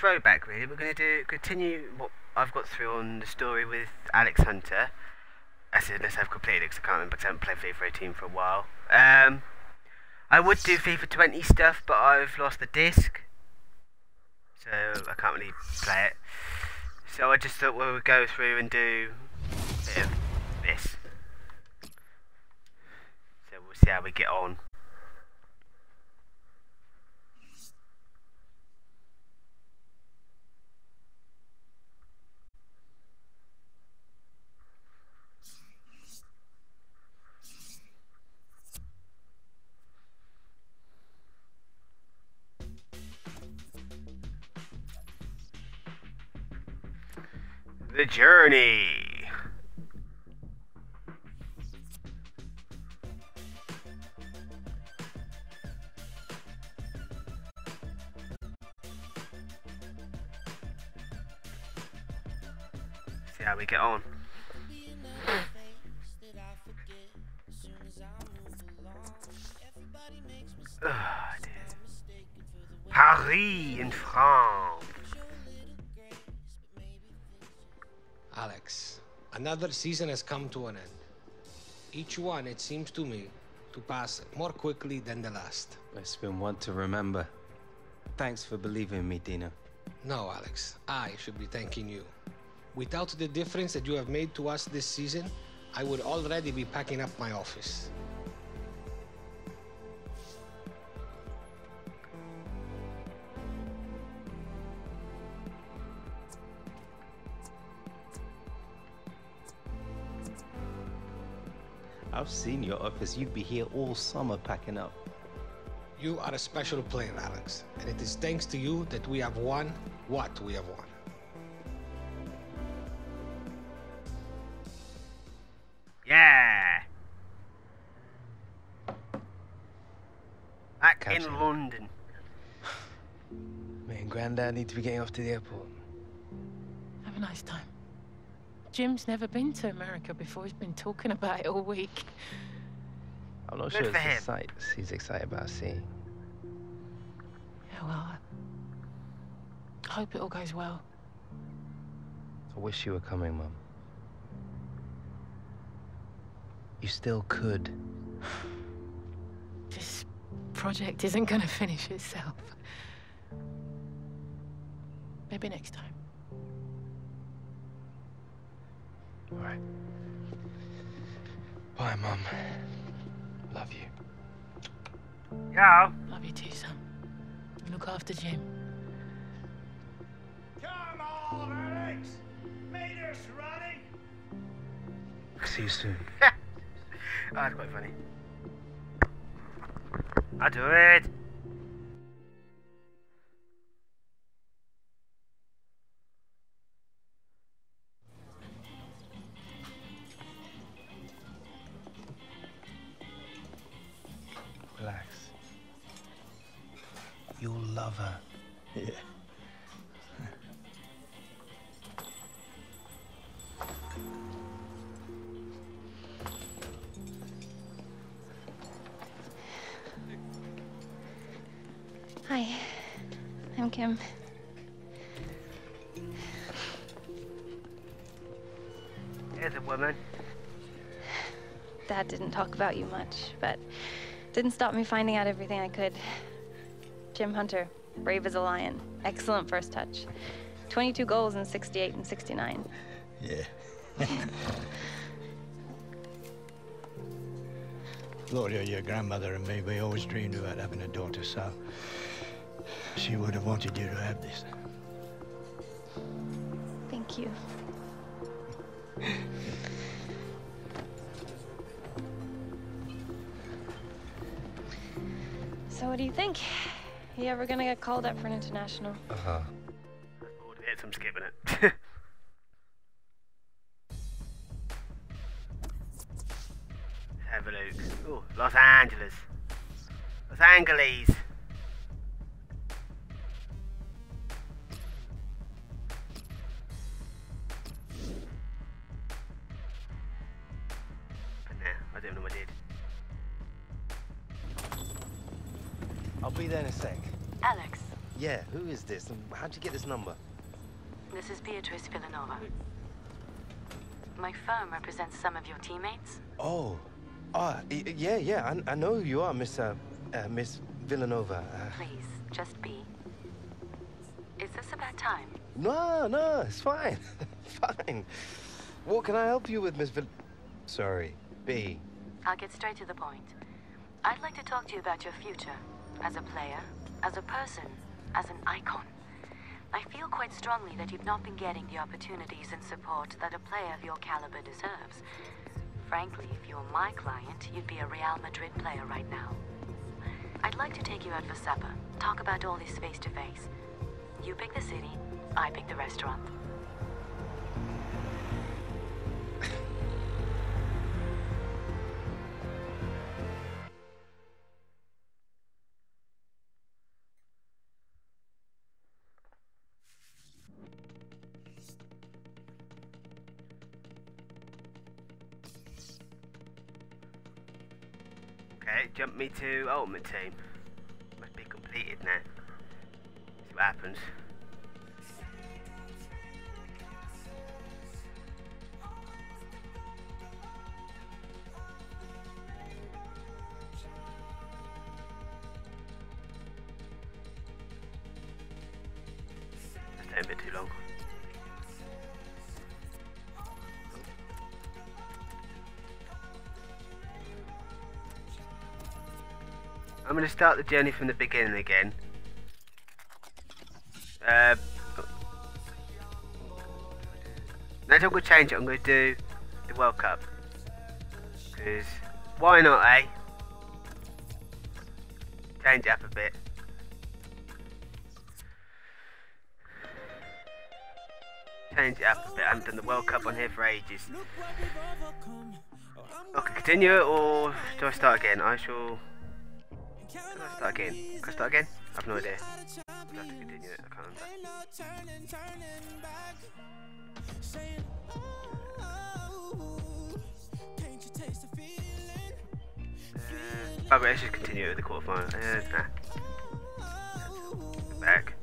throwback, really. We're going to do continue what I've got through on the story with Alex Hunter. I said unless I've completed because I can't remember because I haven't played FIFA 18 for a while. Um, I would do FIFA 20 stuff, but I've lost the disc, so I can't really play it. So I just thought we would go through and do a bit of this. So we'll see how we get on. The journey. See how we get on. Ah. Paris in France. Alex, another season has come to an end. Each one, it seems to me, to pass more quickly than the last. It's been one to remember. Thanks for believing me, Dina. No, Alex, I should be thanking you. Without the difference that you have made to us this season, I would already be packing up my office. I've seen your office. You'd be here all summer packing up. You are a special player, Alex, and it is thanks to you that we have won what we have won. Yeah. Back Catch in you. London. Me and Grandad need to be getting off to the airport. Have a nice time. Jim's never been to America before. He's been talking about it all week. I'm not Good sure for it's the sights he's excited about seeing. Yeah, well, I I hope it all goes well. I wish you were coming, Mum. You still could. This project isn't going to finish itself. Maybe next time. All right. Bye, Mum. Love you. Yeah. Love you too, son. Look after Jim. Come on, Alex! Meters running! See you soon. oh, that's quite funny. I'll do it. Much, but didn't stop me finding out everything I could. Jim Hunter, brave as a lion, excellent first touch. 22 goals in 68 and 69. Yeah. Gloria, your grandmother and me, we always dreamed about having a daughter, so she would have wanted you to have this. Thank you. what do you think? You ever gonna get called up for an international? Uh-huh. That's bored of I'm skipping it. Have a look. Oh, Los Angeles. Los Angeles. Is this? And how'd you get this number? This is Beatrice Villanova. My firm represents some of your teammates. Oh, ah, yeah, yeah, I, I know who you are, Miss, uh, uh, Miss Villanova. Uh, Please, just be. Is this a bad time? no, no, it's fine. fine. What can I help you with, Miss Vill... Sorry, B. I'll get straight to the point. I'd like to talk to you about your future. As a player, as a person, as an icon. I feel quite strongly that you've not been getting the opportunities and support that a player of your caliber deserves. Frankly, if you were my client, you'd be a Real Madrid player right now. I'd like to take you out for supper, talk about all this face to face. You pick the city, I pick the restaurant. Jump me to Ultimate Team. Must be completed now. See what happens. Start the journey from the beginning again. Uh, I'm going to change it. I'm going to do the World Cup. Because why not, eh? Change it up a bit. Change it up a bit. I haven't done the World Cup on here for ages. Okay, continue it or do I start again? I shall. Start again? Can I start again? I have no idea. I'll have to continue it. I can't remember. Uh, oh, let's just continue with the quarterfinal. Uh, nah. Back.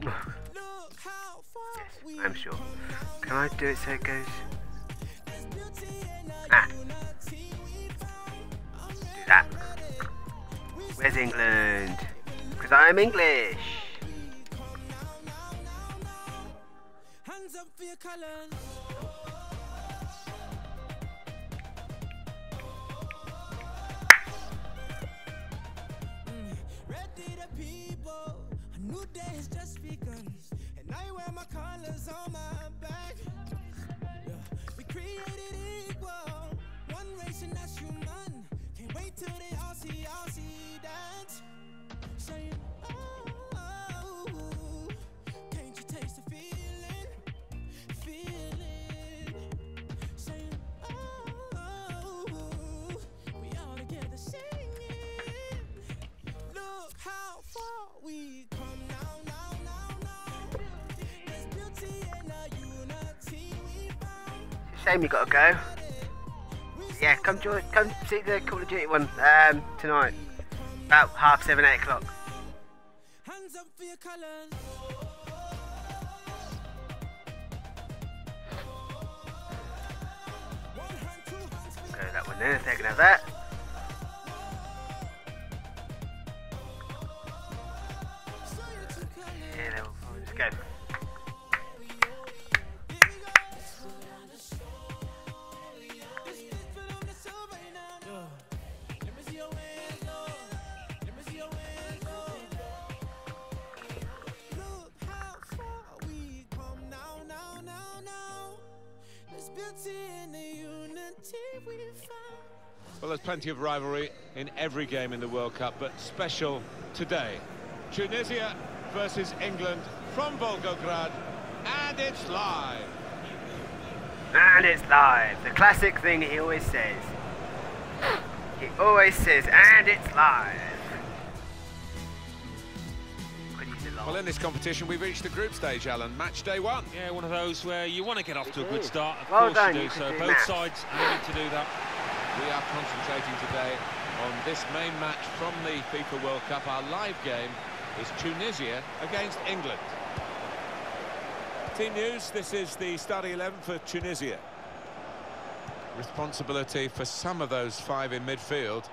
yes, I'm sure. Can I do it so it goes? That. Where's England? Because I'm English. My colors on my back. We created equal, Shame you gotta go. Yeah, come join, come see the Call of Duty one um, tonight. About half seven, eight o'clock. Plenty of rivalry in every game in the World Cup, but special today. Tunisia versus England from Volgograd, and it's live. And it's live. The classic thing he always says. He always says, and it's live. Could use it Well, in this competition, we've reached the group stage, Alan. Match day one. Yeah, one of those where you want to get off to a good start. Of Well course done, you do. you so do both maths. sides aiming to do that. We are concentrating today on this main match from the FIFA World Cup. Our live game is Tunisia against England. Team news, this is the starting 11 for Tunisia. Responsibility for some of those five in midfield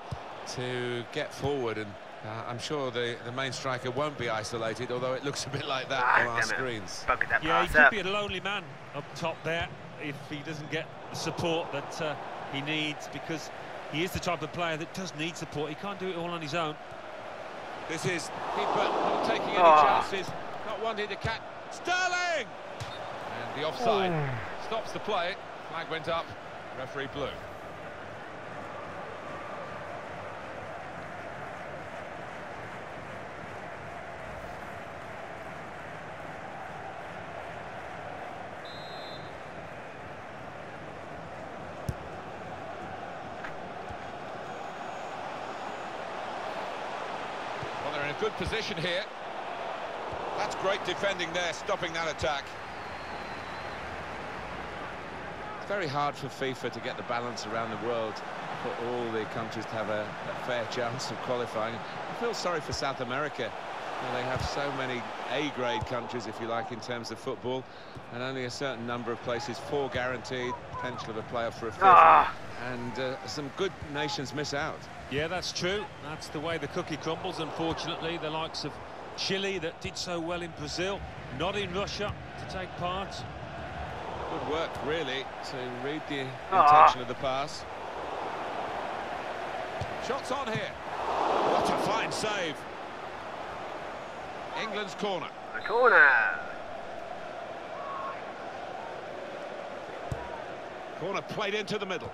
to get forward and uh, I'm sure the, the main striker won't be isolated, although it looks a bit like that Ah, on our screens. Yeah, he could up. be a lonely man up top there if he doesn't get the support that uh, he needs because he is the type of player that does need support. He can't do it all on his own. This is keeper not taking any Ah. chances, not wanting to catch Sterling! And the offside Oh. stops the play. Flag went up, referee blew. Position here. That's great defending there, stopping that attack. It's very hard for FIFA to get the balance around the world for all the countries to have a, a fair chance of qualifying. I feel sorry for South America. Well, they have so many A-grade countries, if you like, in terms of football, and only a certain number of places, four guaranteed, potential of a player for a fifth, Ah. And uh, some good nations miss out. Yeah, that's true. That's the way the cookie crumbles, unfortunately. The likes of Chile that did so well in Brazil, not in Russia to take part. Good work, really, to read the Ah. intention of the pass. Shots on here. What a fine save. England's corner. The corner. Corner played into the middle.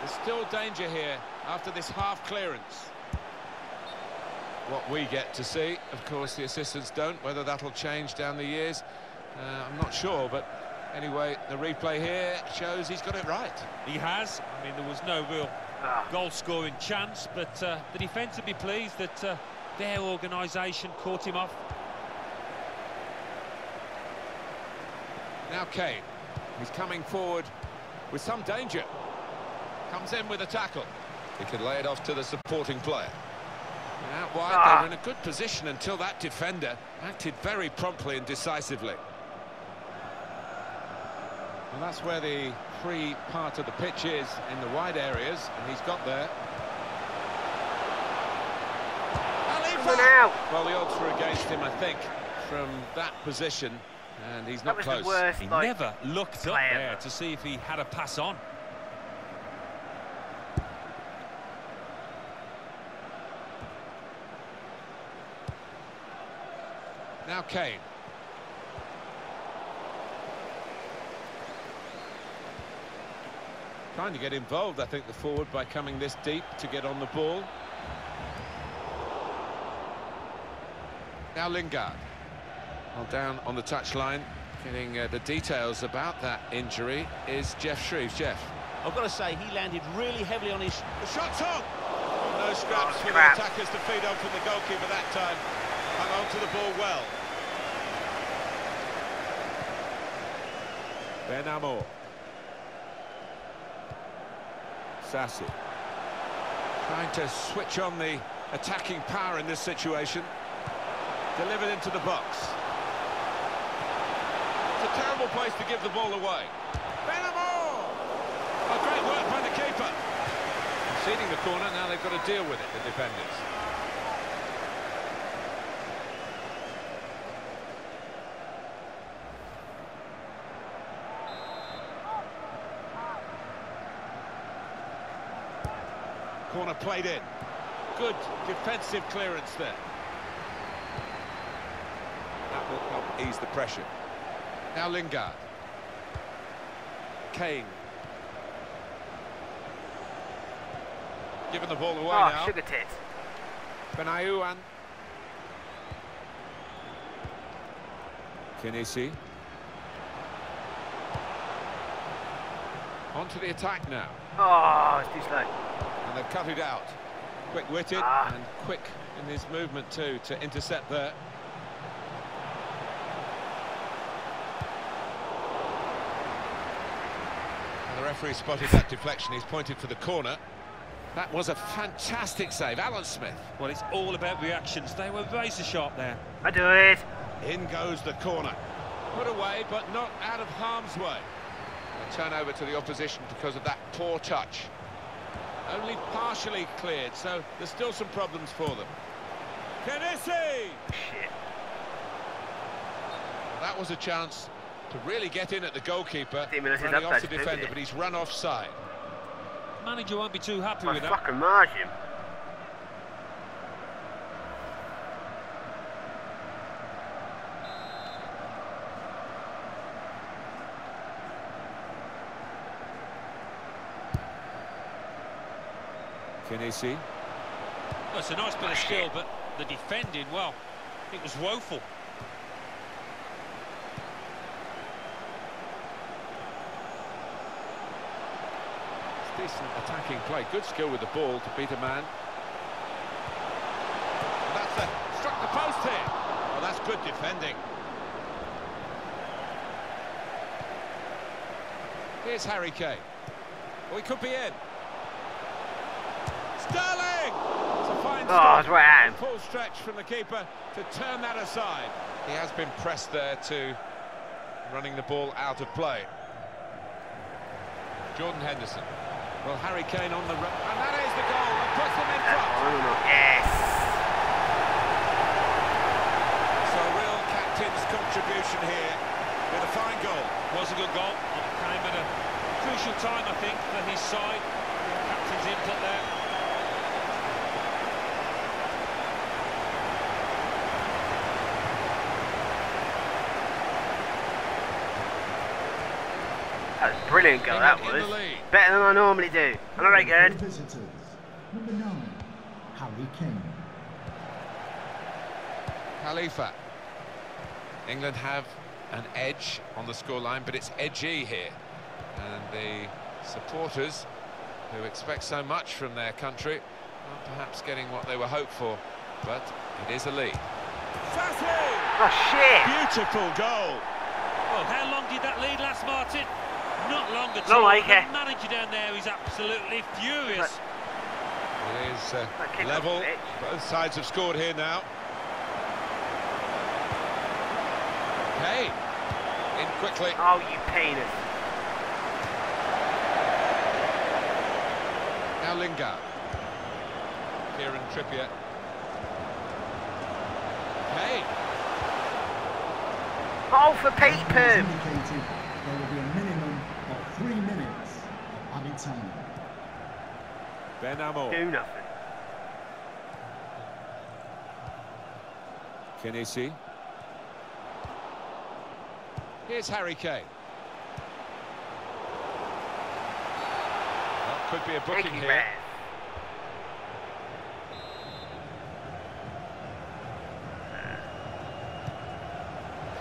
There's still danger here after this half clearance. What we get to see, of course, the assistants don't. Whether that'll change down the years, uh, I'm not sure. But anyway, the replay here shows he's got it right. He has. I mean, there was no real Ah. goal-scoring chance, but uh, the defence would be pleased that uh, their organisation caught him off. Now Kane. He's coming forward with some danger. Comes in with a tackle. He can lay it off to the supporting player. And out wide, Ah. they were in a good position until that defender acted very promptly and decisively. And that's where the free part of the pitch is, in the wide areas, and he's got there. Come on out. Well, the odds were against him, I think, from that position, and he's That not was close. the worst. He like, never looked up player. there to see if he had a pass on. Kane. Trying to get involved, I think, the forward by coming this deep to get on the ball. Now Lingard. Well, down on the touchline, getting uh, the details about that injury is Geoff Shreeves. Jeff. I've got to say, he landed really heavily on his... The shot's on! No scraps Oh, for the attackers to feed on from the goalkeeper that time. Hung on to the ball well. Ben Amor. Sassi. Trying to switch on the attacking power in this situation. Delivered into the box. It's a terrible place to give the ball away. Ben Amor! Oh, great work by the keeper. Conceding the corner, now they've got to deal with it, the defenders. Corner played in. Good defensive clearance there. That will help ease the pressure. Now Lingard. Kane. Giving the ball away Oh, now. sugar tit. Benayoun. Khenissi. On to the attack now. Oh, it's too slow. And they've cut it out. Quick-witted Ah. and quick in his movement too to intercept there. And the referee spotted that deflection. He's pointed for the corner. That was a fantastic save, Alan Smith. Well, it's all about reactions. They were razor sharp there. I do it. In goes the corner. Put away, but not out of harm's way. A turnover to the opposition because of that poor touch. Only partially cleared, so there's still some problems for them. Khenissi! Shit. That was a chance to really get in at the goalkeeper, Didn't running off the defender, but he's run offside. Manager won't be too happy My with that. fucking margin. Khenissi. Well, it's a nice bit of skill, but the defending, well, it was woeful. Decent attacking play. Good skill with the ball to beat a man. And that's a, struck the post here. Well, that's good defending. Here's Harry Kane. He could be in. Sterling! It's a Oh, stop. it's right at. Full stretch from the keeper to turn that aside. He has been pressed there to running the ball out of play. Jordan Henderson. Well, Harry Kane on the run, and that is the goal that puts them in front. Yes. So a real captain's contribution here with a fine goal. Was a good goal. It came at a crucial time, I think, for his side. Captain's input there. That was a brilliant goal, that was. Better than I normally do. I'm not very good. Visitors. Number nine, Harry Kane. Khalifa. England have an edge on the scoreline, but it's edgy here. And the supporters, who expect so much from their country, are perhaps getting what they were hoped for. But it is a lead. Oh, shit. Beautiful goal. Well, how long did that lead last, Martin? Not long at Long all. like the it. manager down there is absolutely furious. It is uh, That kick off level. Both sides have scored here now. Kane. In quickly. Oh, you penis. Now Lingard. Kieran Trippier. Kane. Oh, for Pete As Poo. indicated, there will be a minimum of three minutes of added time. Ben Amor. Do nothing. Khenissi. Here's Harry Kane. That could be a booking Thank you, here. man.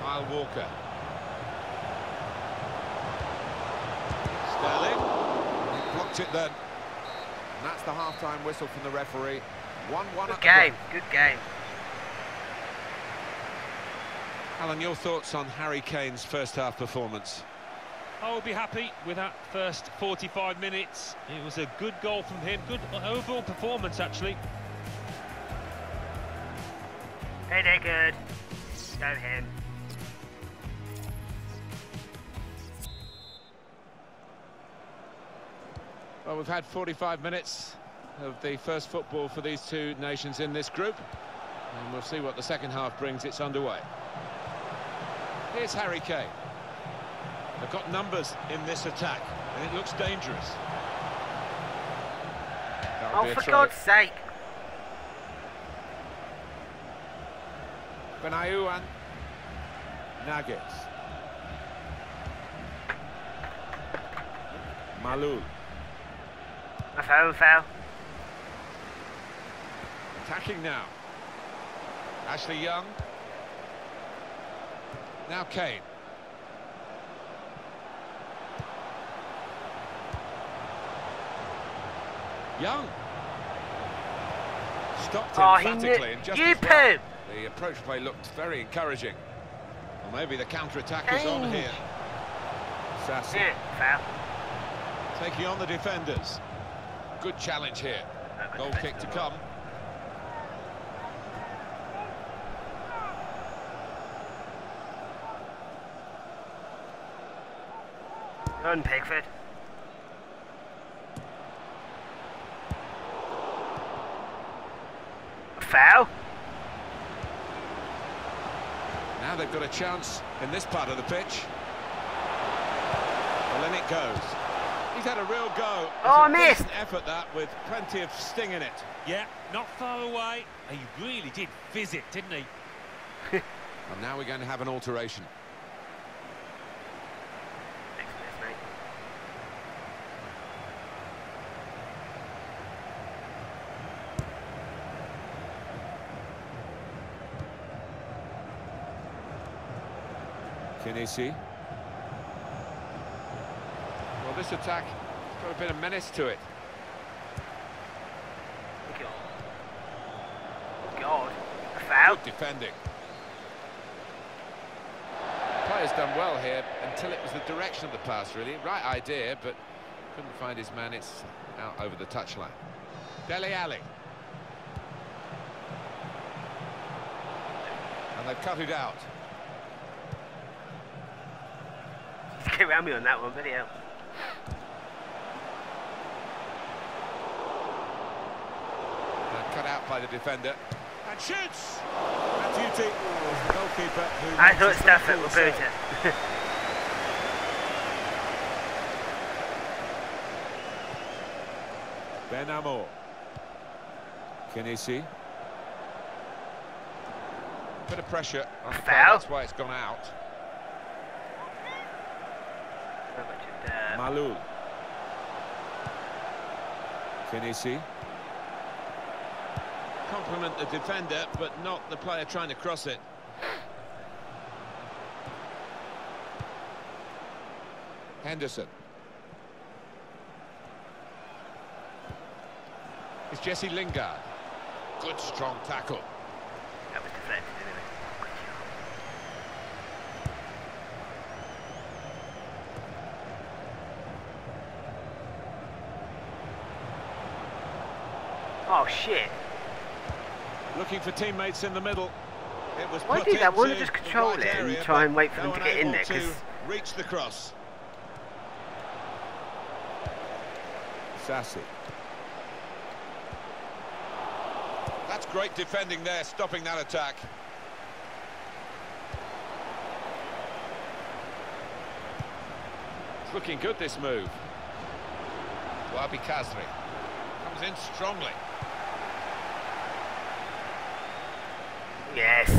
Kyle Walker. Sterling. He blocked it then. And that's the half-time whistle from the referee. 1-1 at Good game. Good game. Alan, your thoughts on Harry Kane's first half performance? I would be happy with that first 45 minutes. It was a good goal from him. Good overall performance, actually. Hey, they're good. Go him. Well, we've had 45 minutes of the first football for these two nations in this group. And we'll see what the second half brings. It's underway. Here's Harry Kane. They've got numbers in this attack, and it looks dangerous. That would Oh, for. God's sake. Benayoun. Nuggets. Maaloul. That's how foul. Attacking now. Ashley Young. Now Kane. Young. Stopped Oh, he emphatically and just well. The approach play looked very encouraging. Well, maybe the counter-attack is on here. Sassi Yeah, taking on the defenders. Good challenge here. Goal kick to come. Run, Pickford. A foul? Now they've got a chance in this part of the pitch. Well, then it goes. He's had a real go. It's Oh, a missed. decent effort that with plenty of sting in it. Yeah, not far away. He really did fizz it, didn't he? And now we're going to have an alteration. Khenissi. This attack has got a bit of menace to it. Oh, God. A foul? Good defending. Player's done well here until it was the direction of the pass, really. Right idea, but couldn't find his man. It's out over the touchline. Dele Alli. And they've cut it out. Just get around me on that one, hell. And cut out by the defender. And shoots! That duty was the goalkeeper who... I thought a Stafford very would poor boot save. it. Ben Amor. Khenissi. Bit of pressure on the play, Foul. that's why it's gone out. Maaloul. Khenissi. Compliment the defender, but not the player trying to cross it. Henderson. It's Jesse Lingard. Good strong tackle. That was deflected anyway. Oh shit. Looking for teammates in the middle. It was Why put do that? Why not into just control right it and area, try and wait for no them to get in there, to 'cause- reach the cross. Sassi. That's great defending there, stopping that attack. It's looking good, this move. Wahbi Khazri comes in strongly. Yes.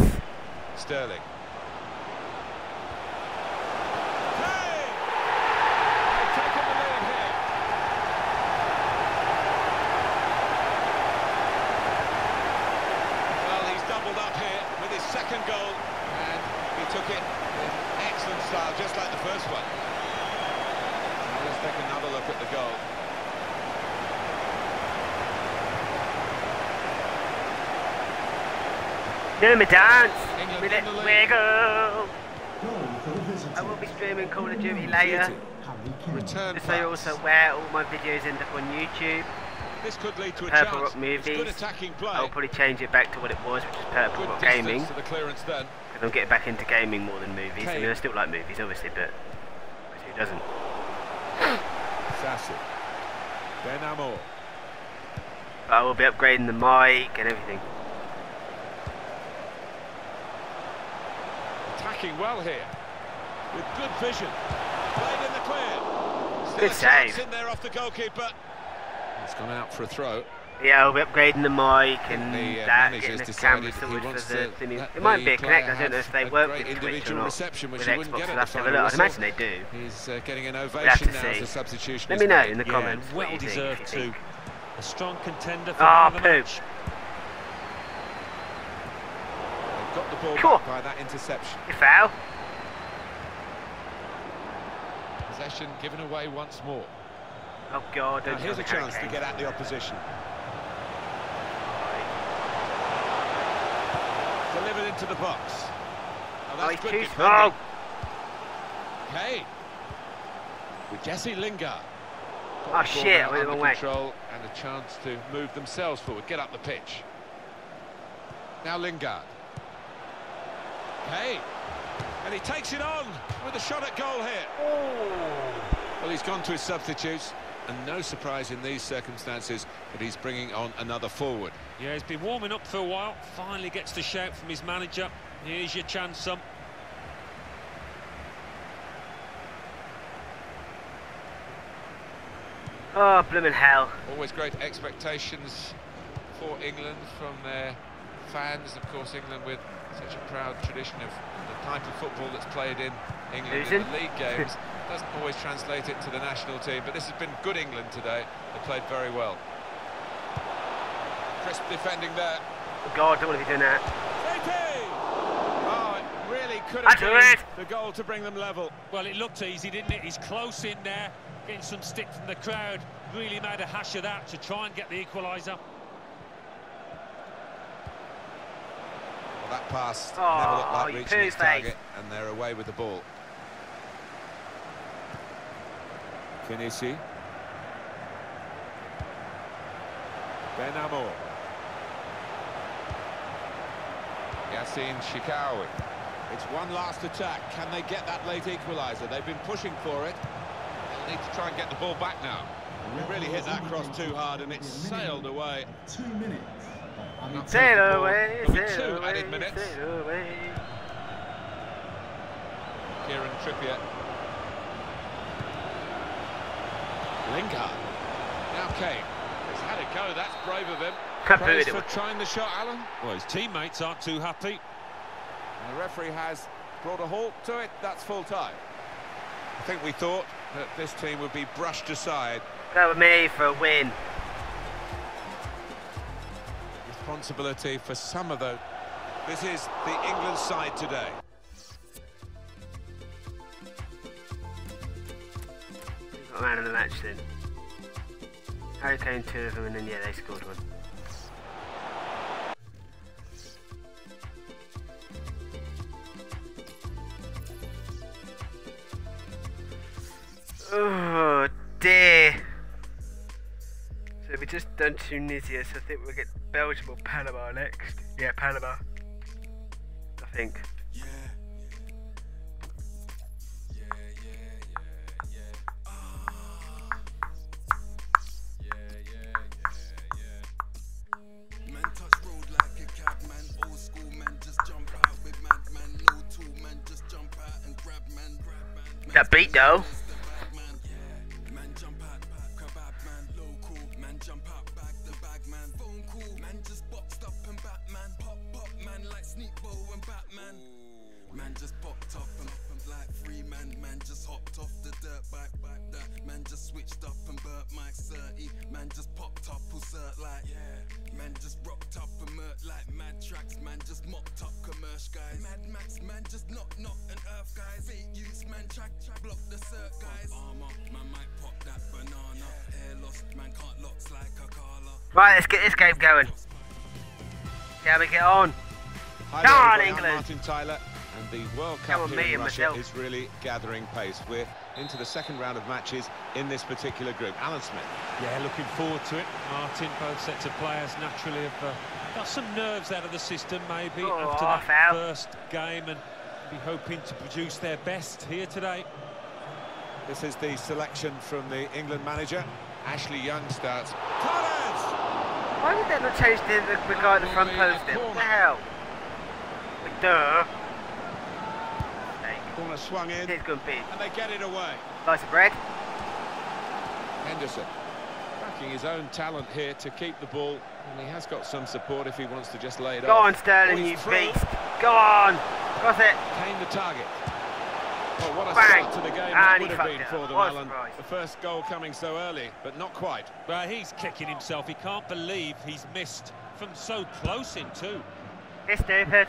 Sterling. Well, he's doubled up here with his second goal, and he took it in excellent style, just like the first one. Now let's take another look at the goal. Do me dance England with in it the lead. wiggle. Goal for the visitors. I will be streaming Call of Duty later. Return so also aware, all my videos end up on YouTube. This could lead to a Purple chance. Rock Movies. good attacking play. I'll probably change it back to what it was, which is Purple Good Rock Gaming. to the clearance then. Because I'm getting back into gaming more than movies. I mean, I still like movies, obviously, but who doesn't? Sassi. Ben Amor. I will be upgrading the mic and everything. Attacking well here. With good vision. Played in the clear. Still Good a save. in there off the goalkeeper. It's gone out for a throw. Yeah, I'll be upgrading the mic and The uh, that, getting the camera he sorted for the thingy. let It might be a player Connect, I don't know if they work great with Twitch or not. reception, which with Xbox, we'll have to have a final look. I'd imagine they do. He's uh, getting an We'll have ovation to now as see. substitution Let me know in the Yeah, comments. what well you think, deserved you too. think. A strong contender for Ah, man the poop. match. They've got the ball Cool. by that interception. You foul? Possession given away once more. Oh god, Now don't here's a chance to get at the opposition. Delivered into the box. Oh, Oh, that's he's good too defending. small. Kane. With Jesse Lingard. Got Oh shit, went the under wrong way. control and a chance to move themselves forward, get up the pitch. Now Lingard. Hey, and he takes it on with a shot at goal here. Well, he's gone to his substitutes, and no surprise in these circumstances that he's bringing on another forward. Yeah, he's been warming up for a while. Finally gets the shout from his manager. Here's your chance, son. Oh, blooming hell. Always great expectations for England from their fans. Of course, England with such a proud tradition of the type of football that's played in England in the league games. Doesn't always translate it to the national team, but this has been good England today. They played very well. Crisp defending there. Oh God, don't want to be doing that. Oh, it really could I have do been it. the goal to bring them level. Well, it looked easy, didn't it? He's close in there, getting some stick from the crowd. Really made a hash of that to try and get the equaliser. That pass Oh, never looked like reaching its poo-face. target, and they're away with the ball. Khenissi. Ben Amor. Yassine Chikhaoui. It's one last attack. Can they get that late equaliser? They've been pushing for it. They'll need to try and get the ball back now. We really hit that cross too hard and it sailed away. Two minutes. Of added Sail away, There'll be sail two away, added minutes. sail away. Kieran Trippier. Lingard. Now Kane. He's had a go, that's brave of him. Can't Praise for trying the shot, Alan. Well, his teammates aren't too happy. And the referee has brought a halt to it. That's full time. I think we thought that this team would be brushed aside. Go with me for a win. Responsibility for some of those. This is the England side today. Man of the match then. Harry Kane, two of them, and then yeah, they scored one. Oh dear. So we just done Tunisia, so I think we'll get Belgium or Panama next. Yeah, Panama. I think. Man touch road like a cabman, old school man just jump out with madman, no tool man just jump out and grab man, grab man. That beat though. A Carla. Right, let's get this game going. Shall we get on? Hi Come on, England. Martin Tyler, and the World Cup on, here in Russia myself. is really gathering pace. We're into the second round of matches in this particular group. Alan Smith. Yeah, looking forward to it. Martin, both sets of players naturally have uh, got some nerves out of the system maybe Oh, after half that out. first game and be hoping to produce their best here today. This is the selection from the England manager. Ashley Young starts. Why would they not change the, the, the guy at the front post then? What the hell? Like, duh. Corner swung in. Here's good bit. And they get it away. Nice of bread. Henderson backing his own talent here to keep the ball. And he has got some support if he wants to just lay it Go off. on, Sterling, Oh, you through. beast. Go on. Got it. Kane the target. Oh, what a Bang. start to the game And that would have been for up. them, Alan. surprise. The first goal coming so early, but not quite. Well, he's kicking himself. He can't believe he's missed from so close in too. It's stupid.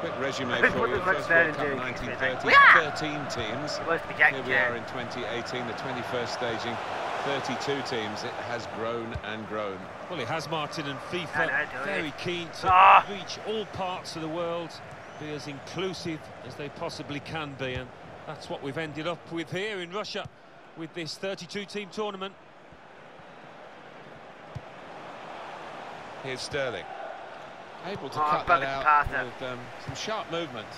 Quick resume for you. does First World Cup 1930, Yeah. 13 teams. Supposed to be Jack Here we are in 2018, the 21st staging. 32 teams. It has grown and grown. Well, it has Martin and FIFA know, don't very it? keen to Ah. reach all parts of the world, be as inclusive as they possibly can be, and That's what we've ended up with here in Russia with this 32-team tournament. Here's Sterling. Able to Oh, cut that out pass with um, some sharp movement.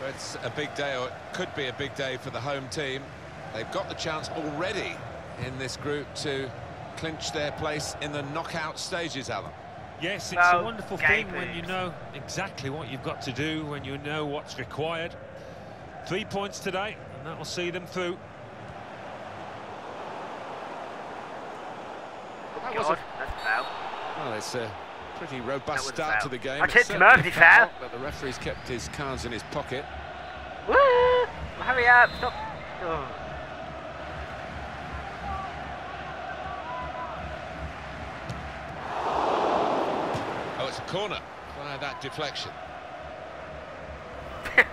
But It's a big day, or it could be a big day for the home team. They've got the chance already in this group to clinch their place in the knockout stages, Alan. Yes, it's Well, a wonderful gay thing when you know exactly what you've got to do, when you know what's required. Three points today, and that will see them through. That God, was a, that's foul. well, it's a pretty robust was a start to the game. I It's tipped him over, foul. But the referee's kept his cards in his pocket. Woo! Well, hurry up, stop. Oh. It's a corner via that deflection.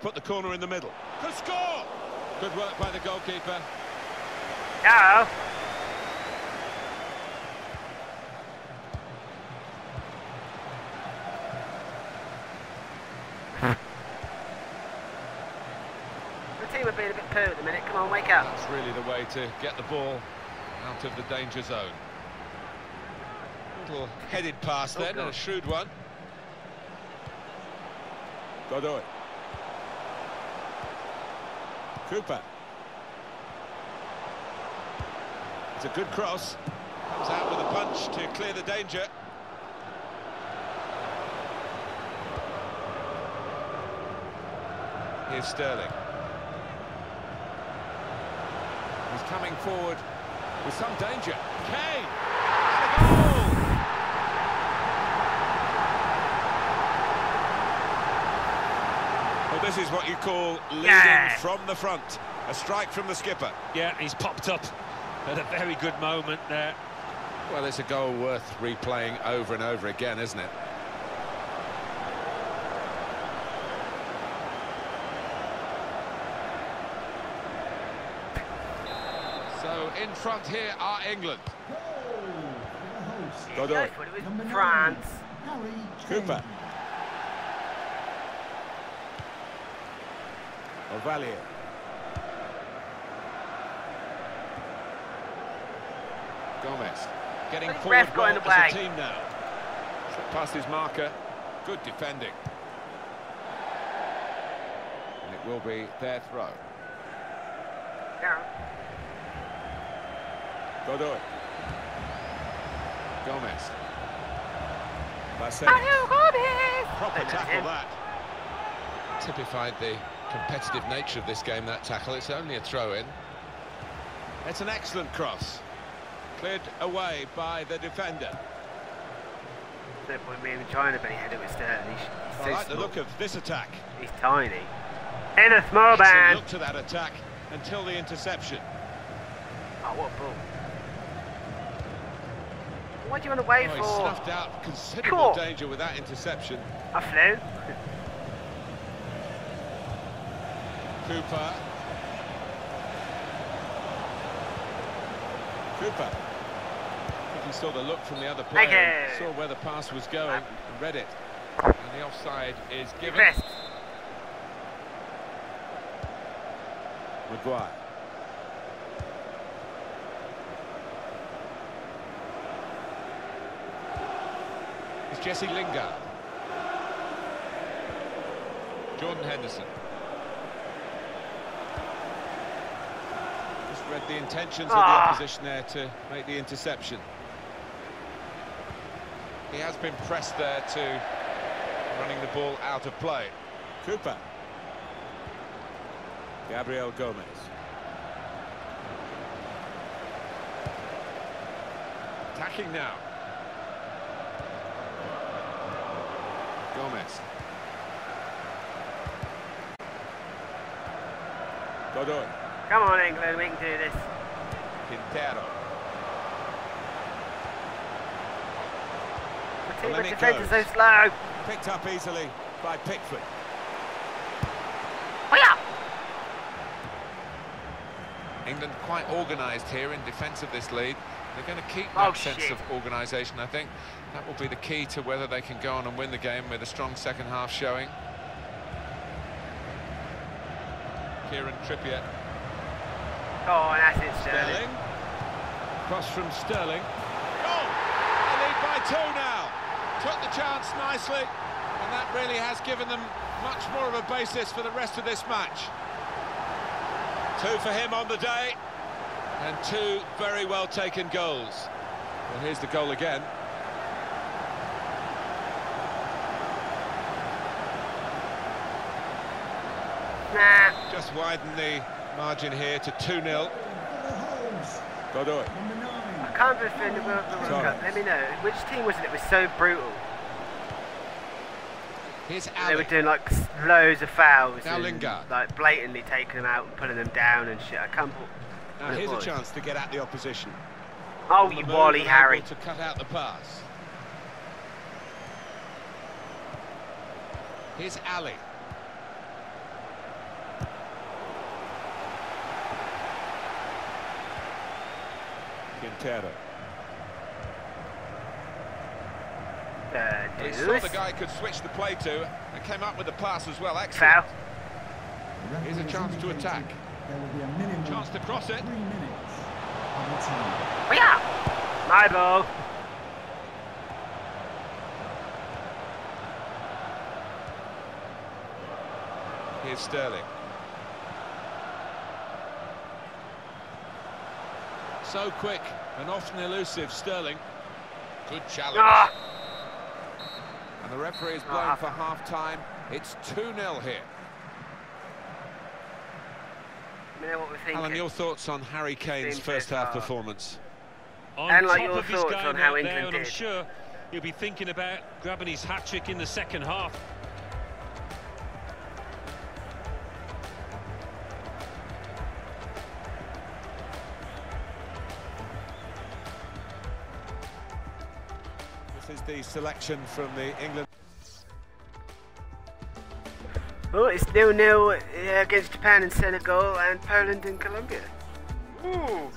Put the corner in the middle. Could score! Good work by the goalkeeper. No. The team are being a bit poo at the minute. Come on, wake up. That's really the way to get the ball out of the danger zone. Little headed pass Oh, then, and a shrewd one. Godoy. Cooper. It's a good cross. Comes out with a punch to clear the danger. Here's Sterling. He's coming forward with some danger. Kane! And a goal! Well, this is what you call leading Yeah. from the front. A strike from the skipper. Yeah, he's popped up at a very good moment there. Well, it's a goal worth replaying over and over again, isn't it? So in front here are England. Go Godoy. it. It France. Harry Cooper. Ovalier. Gomez getting I forward ref got well in the as a team now. Slip past his marker. Good defending. And it will be their throw. Yeah. Godoy. Gomez. Bassett. Mario Gomez! Proper tackle that. Typified the competitive nature of this game, that tackle. It's only a throw-in. It's an excellent cross. Cleared away by the defender. No point me even trying to, but he had it with Sterling. He's, he's I so like the look of this attack. He's tiny. In a small Excellent man. look to that attack until the interception. Oh, what a ball. What do you want to wait Oh, he for? snuffed out considerable Cool. danger with that interception. I flew. Cooper. Cooper. I think he saw the look from the other player, you. saw where the pass was going, and read it. And the offside is given. Best. Maguire. Jesse Lingard. Jordan Henderson. Just read the intentions of the Ah. opposition there to make the interception. He has been pressed there to running the ball out of play. Cooper. Gabriel Gomez. Attacking now. Gomez. Godoy. Come on, England, we can do this. Quintero. The team of is so slow. Picked up easily by Pickford. England quite organised here in defence of this lead. They're going to keep Oh, that sense shit. of organisation, I think. That will be the key to whether they can go on and win the game with a strong second half showing. Kieran Trippier. Oh, and that's it, Sterling. Sterling. Cross from Sterling. Goal! They lead by two now. Took the chance nicely, and that really has given them much more of a basis for the rest of this match. Two for him on the day, and two very well taken goals. Well, here's the goal again. Nah. Just widen the margin here to 2-0. Godoy. I can't believe in the World, the Sorry. Cup. Let me know. Which team was it that was so brutal? Here's They were doing like loads of fouls. Now and, Lingard. Like blatantly taking them out and putting them down and shit. I can't put. Now here's a chance to get at the opposition. Oh, On you Wally Harry. To cut out the pass. Here's Alli. Quintero. Uh, He saw the guy could switch the play to and came up with the pass as well. Excellent. The Here's a chance to indicated attack. There will be a minimum Chance to cross it. three minutes of the time. Oh, yeah. My ball. Here's Sterling. So quick and often elusive, Sterling. Good challenge. Ah. And the referee is Ah. blown for half time. It's 2-0 here. Let me know what we're thinking. Alan, your thoughts on Harry Kane's first half far. performance? On And, like, top your of his thoughts game on how out England there, and I'm did. sure he'll be thinking about grabbing his hat-trick in the second half. This is the selection from the England. It's nil nil against Japan and Senegal and Poland and Colombia. Ooh.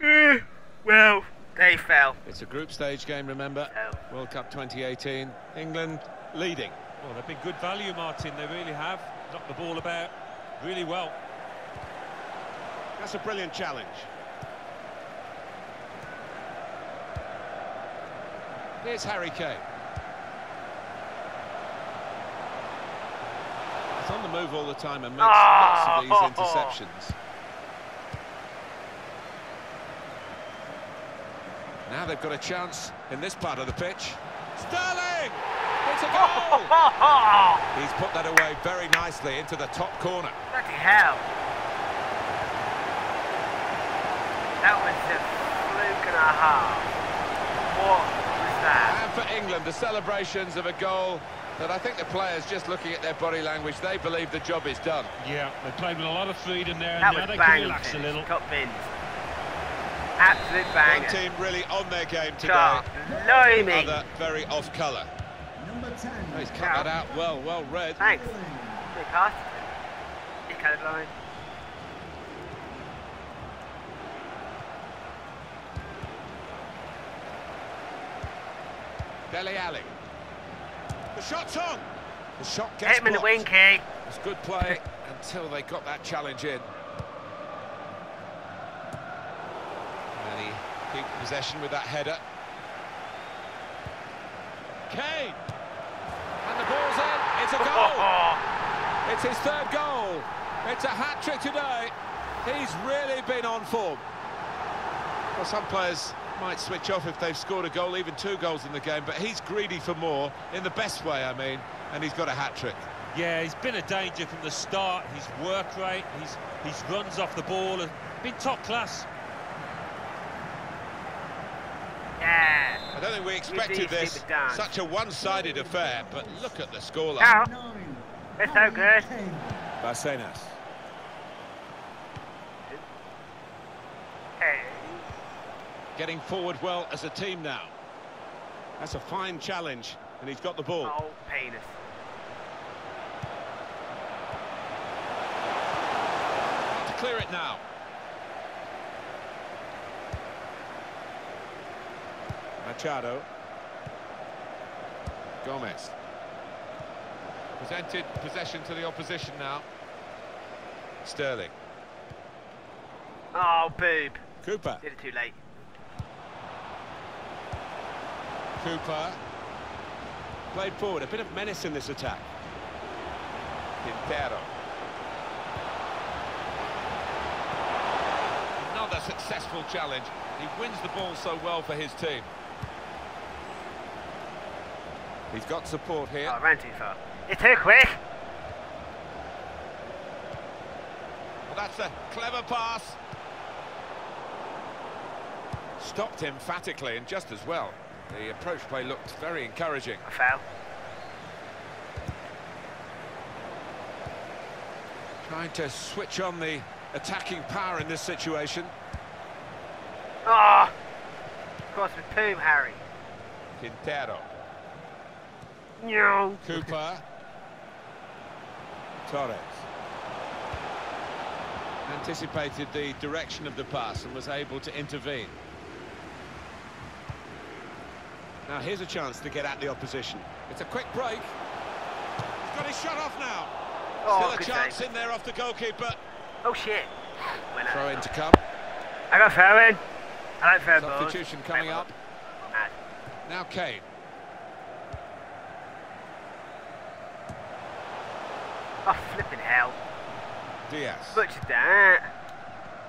Eh, well, they fell. It's a group stage game, remember? Oh. World Cup 2018. England leading. Well, they've been good value, Martin. They really have. Knocked the ball about really well. That's a brilliant challenge. Here's Harry Kane. He's on the move all the time and makes lots of these Oh. interceptions. Now they've got a chance in this part of the pitch. Sterling! It's a goal! He's put that away very nicely into the top corner. Bloody hell. That was a fluke and a half. What was that? And for England, the celebrations of a goal that I think the players, just looking at their body language, they believe the job is done. Yeah, they played with a lot of freedom there, and That now was they can bang relax a little. Top bins. Absolute banger. One team really on their game today. God, blimey. Other very off colour. Number 10. Oh, he's cut that out well, well read. Thanks. Big pass. Big colored line. Dele Alli. The shot's on. The shot gets Hit him in the blocked. wing, It's good play until they got that challenge in. And he keep possession with that header. Kane. And the ball's in. It's a goal. It's his third goal. It's a hat-trick today. He's really been on form. Well, some players might switch off if they've scored a goal, even two goals in the game, but he's greedy for more, in the best way, I mean, and he's got a hat-trick. Yeah, he's been a danger from the start. His work rate, his his runs off the ball have been top class. Yeah. I don't think we expected this, such a one-sided affair, but look at the scoreline. Now, they're so good. Barcenas. Getting forward well as a team now. That's a fine challenge, and he's got the ball. Oh, penis. To clear it now. Machado. Gomez. Presented possession to the opposition now. Sterling. Oh, boob. Cooper. Did it too late. Cooper. Played forward, a bit of menace in this attack. Quintero. Another successful challenge. He wins the ball so well for his team. He's got support here. Oh, ran too far. It's too quick. Well, that's a clever pass. Stopped emphatically and just as well. The approach play looked very encouraging. A foul. Trying to switch on the attacking power in this situation. Ah! Oh! Cross with Poom, Harry. Quintero. No. Cooper. Torres. Anticipated the direction of the pass and was able to intervene. Now here's a chance to get at the opposition. It's a quick break. He's got his shot off now. Oh, Still a chance save. in there off the goalkeeper. Oh, shit. Went out. Throw in to come. I got throw in. I like throw balls. Substitution coming up. Mad. Now Kane. Oh, flipping hell. Diaz. Butchered that.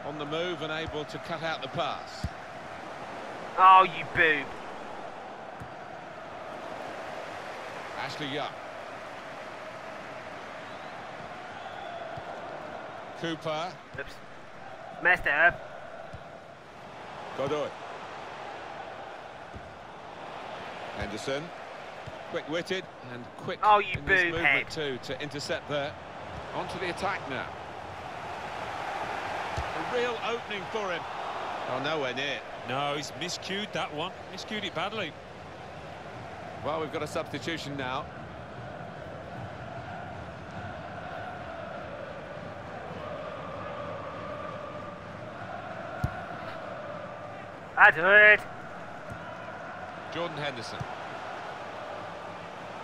On the move and able to cut out the pass. Oh, you boob. Ashley Young. Cooper. Oops. Messed it up. Godoy. Henderson. Quick-witted and quick Oh, you in his boob movement head. too to intercept there. Onto the attack now. A real opening for him. Oh, nowhere near. No, he's miscued that one. Miscued it badly. Well, we've got a substitution now. I do it. Jordan Henderson.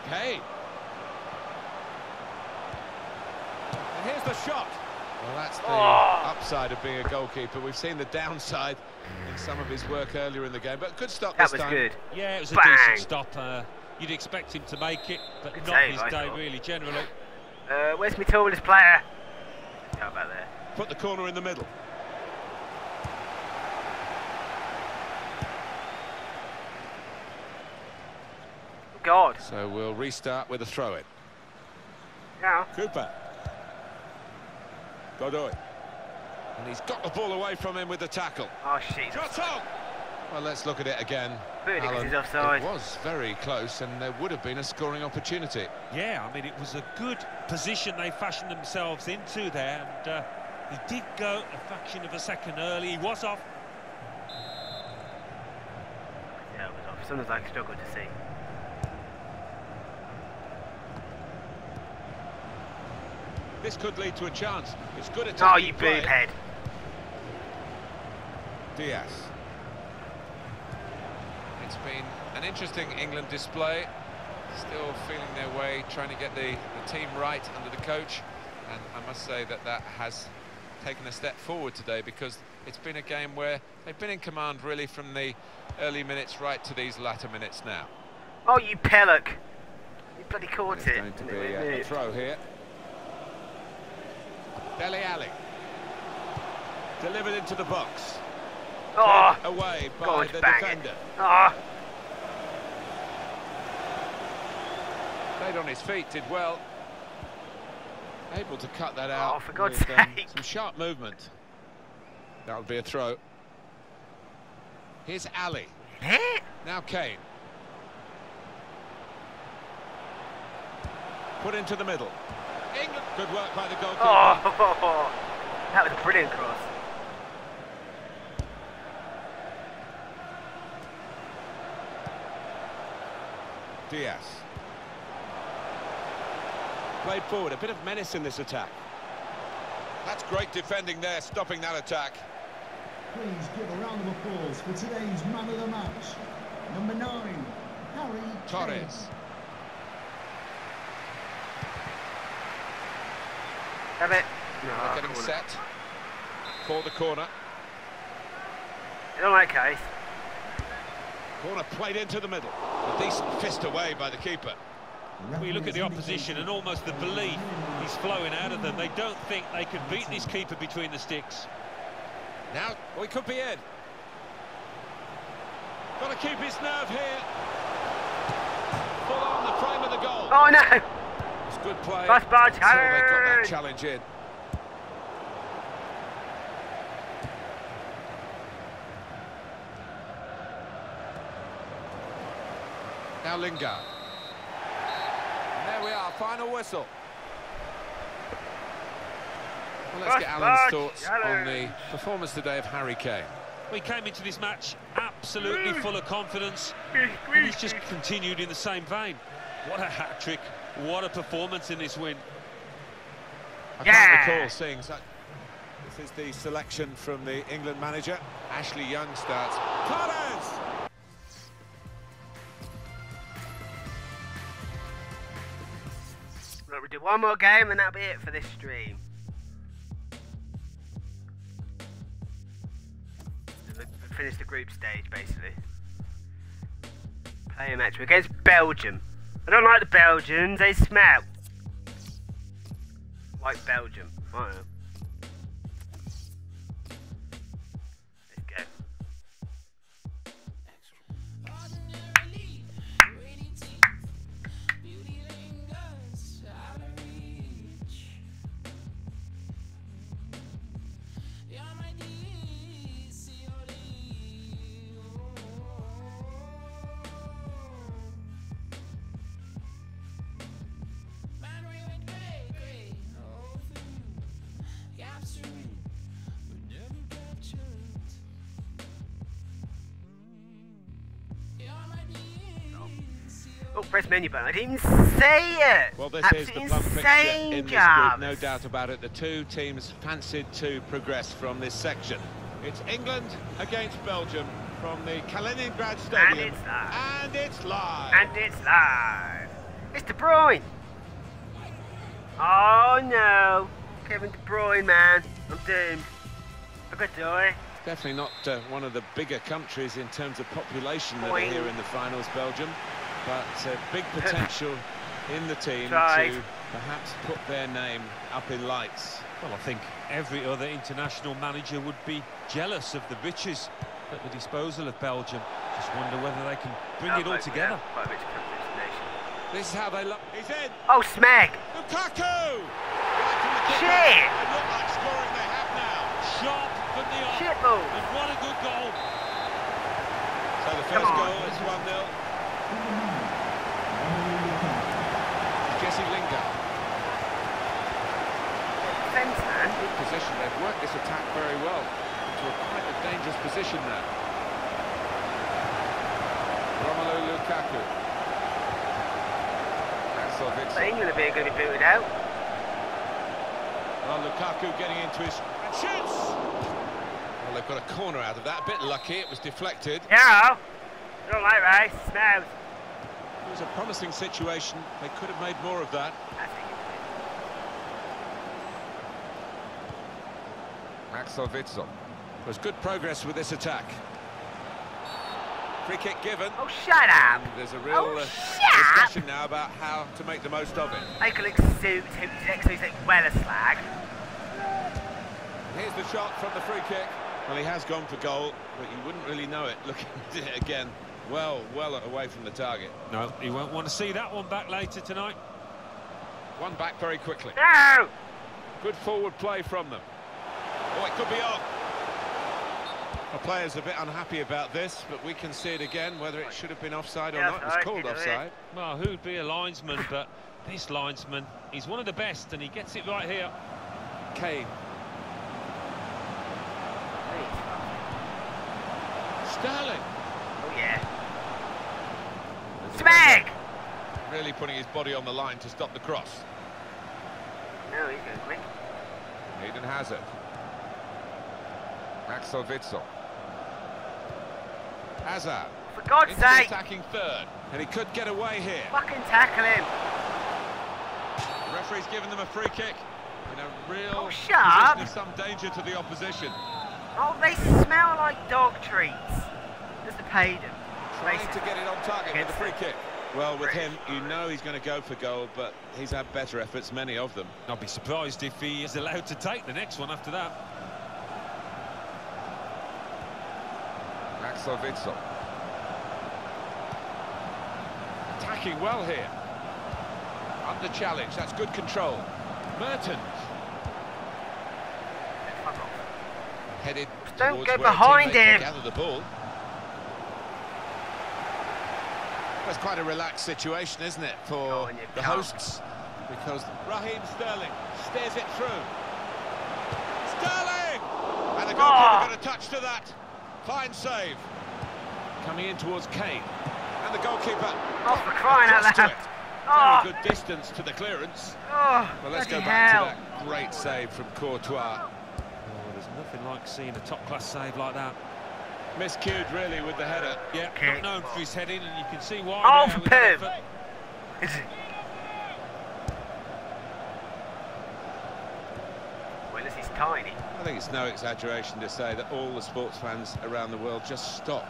Kane. And here's the shot. Well, that's the Oh. upside of being a goalkeeper. We've seen the downside in some of his work earlier in the game, but good stop That this was time. good. Yeah, it was a decent stop. Uh, you'd expect him to make it, but Good not save, his I day, thought. really, generally. Uh, where's my tallest player? How about that? Put the corner in the middle. God. So we'll restart with a throw-in. Now. Cooper. Godoy. And he's got the ball away from him with the tackle. Oh, shit. Shot on! Well, let's look at it again. Booty 'cause Alan. he's offside. It was very close, and there would have been a scoring opportunity. Yeah, I mean, it was a good position they fashioned themselves into there, and uh, he did go a fraction of a second early. He was off. Yeah, it was off. Sometimes I struggle to see. This could lead to a chance. It's good Oh, attacking you boob head. Diaz. It's been an interesting England display. Still feeling their way, trying to get the, the team right under the coach. And I must say that that has taken a step forward today because it's been a game where they've been in command really from the early minutes right to these latter minutes now. Oh, you pellock. You bloody caught It's it. going to be a, a throw here. Dele Alli. Delivered into the box. Oh, away by the bang defender. Oh, Stayed on his feet, did well. Able to cut that out. Oh, for God's with, um, sake. some sharp movement. That would be a throw. Here's Alli. Eh? Now Kane. Put into the middle. England. Good work by the goalkeeper. oh, that was a brilliant cross. Diaz. Played forward, a bit of menace in this attack. That's great defending there, stopping that attack. Please give a round of applause for today's man of the match. Number nine, Harry Torres. Have it. They're getting corner. set for the corner. You don't like case. Corner played into the middle. A decent fist away by the keeper. We look at the opposition and almost the belief is flowing out of them. They don't think they could beat this keeper between the sticks. Now, we could be in. Got to keep his nerve here. Full on the frame of the goal. Oh no! It's good play. Crossbar So they got that challenge. challenge in. Now Lingard. And there we are, final whistle. Well, let's get Crossbar Alan's thoughts on the performance today of Harry Kane. We came into this match absolutely full of confidence, and he's just continued in the same vein. What a hat-trick, what a performance in this win. I Yeah. can't recall seeing such... This is the selection from the England manager. Ashley Young starts. Torres! Look, we'll do one more game and that'll be it for this stream. We'll Finish the group stage, basically. Play a match. We're against Belgium. I don't like the Belgians, they smell. Like Belgium. I don't know. Press menu button. I didn't even say it. Well, this Absolutely is the plum picture insane, in this group, no doubt about it. The two teams fancied to progress from this section. It's England against Belgium from the Kaliningrad Stadium. And it's live. And it's live. And it's live. It's De Bruyne. Oh no, Kevin De Bruyne, man, I'm doomed. I've got die. Definitely not uh, one of the bigger countries in terms of population that are here in the finals, Belgium. But uh, big potential in the team Tried. to perhaps put their name up in lights. Well, I think every other international manager would be jealous of the riches at the disposal of Belgium. Just wonder whether they can bring it all together. Quite a rich country, this is how they look. He's in. Oh, Smeg. Lukaku! Shit. It like scoring they have now. Sharp from the off. Shit ball. And what a good goal. So the first goal is 1-0. Jesse Lingard. Good position. They've worked this attack very well into a quite a dangerous position now. Romelu Lukaku. Axel Witsel. England are going to be booted out. Well, Lukaku getting into his... And shoots! Well, they've got a corner out of that. A bit lucky. It was deflected. Yeah. I don't like race. Smells. It was a promising situation. They could have made more of that. Axel Witsel. There's good progress with this attack. Free kick given. Oh, shut up. There's a real Oh, uh, shut up. discussion now about how to make the most of it. Michael suit, who's next to well a slag. Here's the shot from the free kick. Well, he has gone for goal, but you wouldn't really know it looking at it again. Well, well away from the target. No, he won't want to see that one back later tonight. One back very quickly. No! Good forward play from them. Oh, it could be on. The player's a bit unhappy about this, but we can see it again, whether it should have been offside or Yeah, not. It was called you know it. offside. Well, who'd be a linesman, but this linesman, he's one of the best, and he gets it right here. Kane. Sterling. Yeah. Smeg! Really putting his body on the line to stop the cross. No, he's going quick. Eden Hazard. Axel Witsel. Hazard. For God's Into the sake! attacking third, and he could get away here. Fucking tackle him! The referee's given them a free kick in a real Oh, shut position up. of some danger to the opposition. Oh, they smell like dog treats. Just to pay them. Trying to get it on target with the free kick. Well, with him, you know he's going to go for goal, but he's had better efforts, many of them. I'll be surprised if he is allowed to take the next one after that. Axel Witsel. Attacking well here. Under challenge, that's good control. Mertens. Headed Don't towards go behind him. Gather the ball. That's quite a relaxed situation, isn't it, for the hosts? Because Raheem Sterling steers it through. Sterling! And the goalkeeper Oh. got a touch to that. Fine save. Coming in towards Kane. And the goalkeeper. Oh, for crying out across to loud. Oh. Very good distance to the clearance. Oh, Well, let's go back hell. to that great save from Courtois. Oh, there's nothing like seeing a top-class save like that. Miscued, really, with the header. Yeah, not known for his heading, and you can see why. Oh, for Pim. effort. Well, this is tiny. I think it's no exaggeration to say that all the sports fans around the world just stop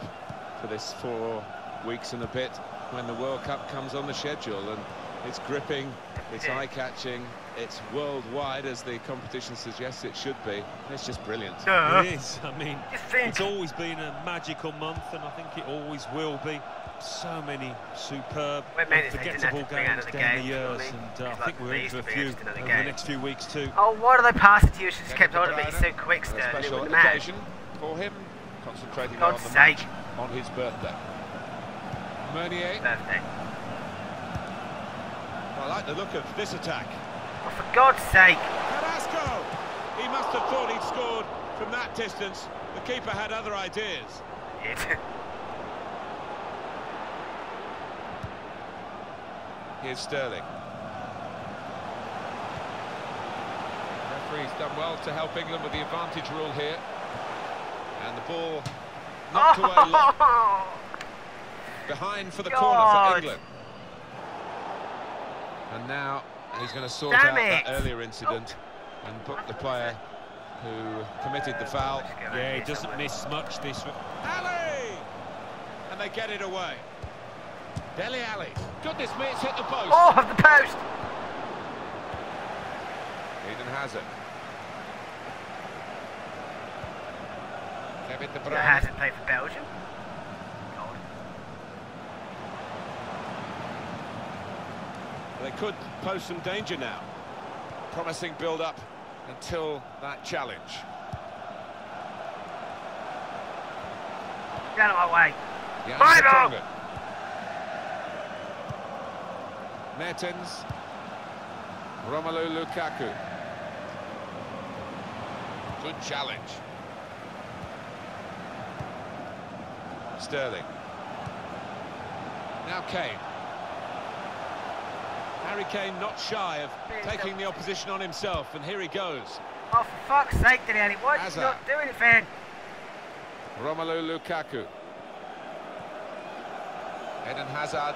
for this four weeks and a bit when the World Cup comes on the schedule and it's gripping, it's eye-catching, it's worldwide as the competition suggests it should be. It's just brilliant. It is. I mean, it's always been a magical month, and I think it always will be. So many superb, Well, it meant they didn't have unforgettable to bring out games down game, the years, I mean? and uh, I think we're in for a few over the next few weeks too. Oh, why do they pass it to you? Just kept hold of it. He's so quick, A Sterling. special with the man. occasion for him, concentrating on the match on his birthday. Meunier, Birthday. I like the look of this attack. Oh, for God's sake. Carrasco! He must have thought he'd scored from that distance. The keeper had other ideas. It. Here's Sterling. Referee's done well to help England with the advantage rule here. And the ball knocked away long. Oh, Behind for the God. corner for England. And now he's going to sort Damn out it. that earlier incident oh. and book the player who committed the foul. Yeah, he doesn't miss much this. Alli! And they get it away. Dele Alli. Goodness me, it's hit the post. oh, off the post. Eden Hazard. Kevin De Bruyne. hasn't played for Belgium. God. They could pose some danger now. Promising build-up until that challenge. Get out of my way. Jan Mertens. Romelu Lukaku. Good challenge. Sterling. Now Kane. Harry Kane not shy of taking the opposition on himself, and here he goes. Oh, for fuck's sake, Alli. Why did you Hazard. not do anything? Romelu Lukaku. Eden Hazard.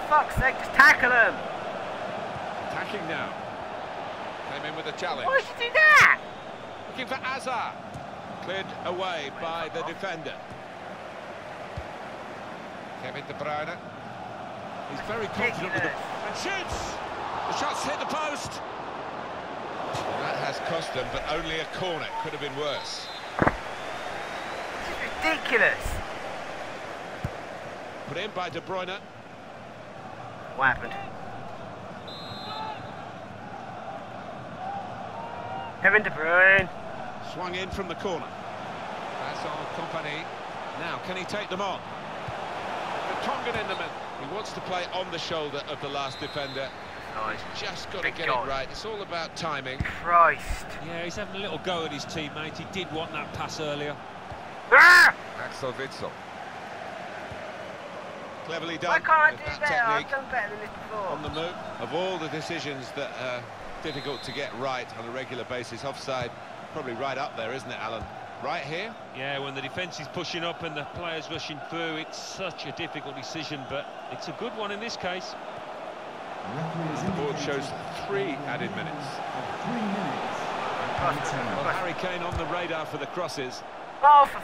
For fuck's sake, just tackle him. Attacking now. Came in with a challenge. Why did you do that? Looking for Hazard. Cleared away by the defender. Kevin De Bruyne. He's very confident with the... And shoots! The shot's hit the post! And that has cost them, but only a corner. Could have been worse. This is ridiculous. Put in by De Bruyne. What happened? Kevin De Bruyne. Swung in from the corner. That's on company. Now, can he take them on? The Tongan in the middle. He wants to play on the shoulder of the last defender. Nice. Just got to get goal. it right. It's all about timing. Christ. Yeah, he's having a little go at his teammate. He did want that pass earlier. Ah! Axel Witsel. Cleverly done. Why can't I do that better? I've done better than this before. on the move. Of all the decisions that are difficult to get right on a regular basis, offside probably right up there, isn't it, Alan? Right here. Yeah, when the defence is pushing up and the players rushing through, it's such a difficult decision, but it's a good one in this case. The board shows three added minutes. Three minutes. Well, Harry Kane on the radar for the crosses. Oh, for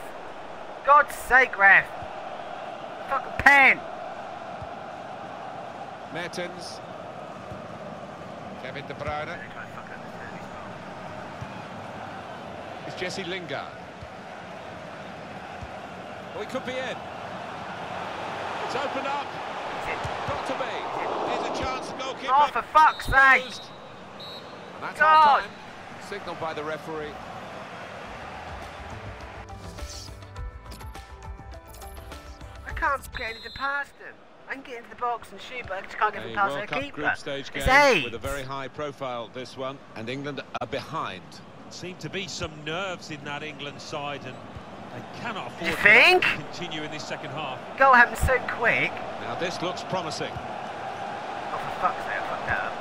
God's sake, ref! Fucking pen! Mertens. Kevin De Bruyne. It's Jesse Lingard. Oh, he could be in. It's opened up. Got to be. Here's a chance, goalkeeper. Oh, for fuck's sake! And that's God. half time. Signalled by the referee. I can't get anything past him. I can get into the box and shoot, but I just can't get A anything past World Cup keeper. group stage It's game eight. with a very high profile, this one, and England are behind. Seem to be some nerves in that England side, and they cannot afford You to think? continue in this second half. Goal happened so quick. Now this looks promising. Oh, for fuck's sake, I fucked that up.